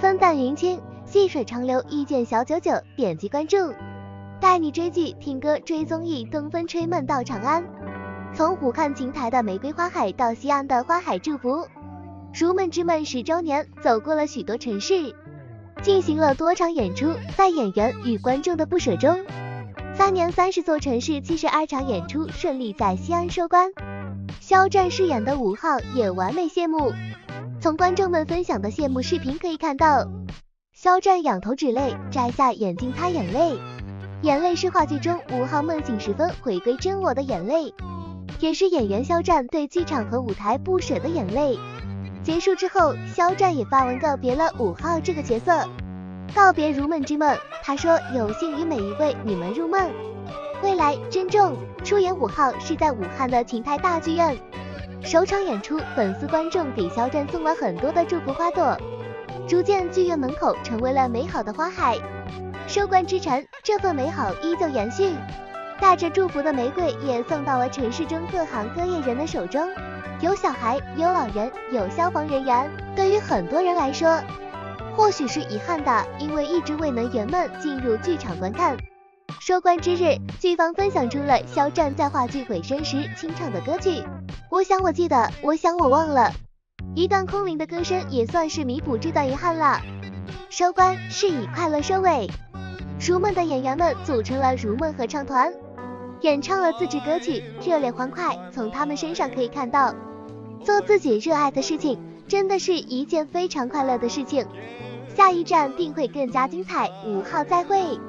风淡云轻，细水长流，遇见小九九，点击关注，带你追剧、听歌、追综艺，东风吹梦到长安。从武汉琴台的玫瑰花海到西安的花海祝福，《如梦之梦》十周年走过了许多城市，进行了多场演出，在演员与观众的不舍中，三年三十座城市七十二场演出顺利在西安收官。肖战饰演的五号也完美谢幕。从观众们分享的谢幕视频可以看到，肖战仰头止泪，摘下眼镜擦眼泪，眼泪是话剧中五号梦醒时分回归真我的眼泪。也是演员肖战对剧场和舞台不舍的眼泪。结束之后，肖战也发文告别了五号这个角色，告别如梦之梦。他说：“有幸与每一位你们入梦，未来珍重。”出演五号是在武汉的琴台大剧院，首场演出，粉丝观众给肖战送了很多的祝福花朵，逐渐剧院门口成为了美好的花海。收官之晨，这份美好依旧延续。带着祝福的玫瑰也送到了城市中各行各业人的手中，有小孩，有老人，有消防人员。对于很多人来说，或许是遗憾的，因为一直未能圆梦进入剧场观看。收官之日，剧方分享出了肖战在话剧尾声时清唱的歌曲《我想我记得，我想我忘了》，一段空灵的歌声也算是弥补这段遗憾了。收官是以快乐收尾，如梦的演员们组成了如梦合唱团。演唱了自制歌曲，热烈欢快。从他们身上可以看到，做自己热爱的事情，真的是一件非常快乐的事情。下一站定会更加精彩，五号再会。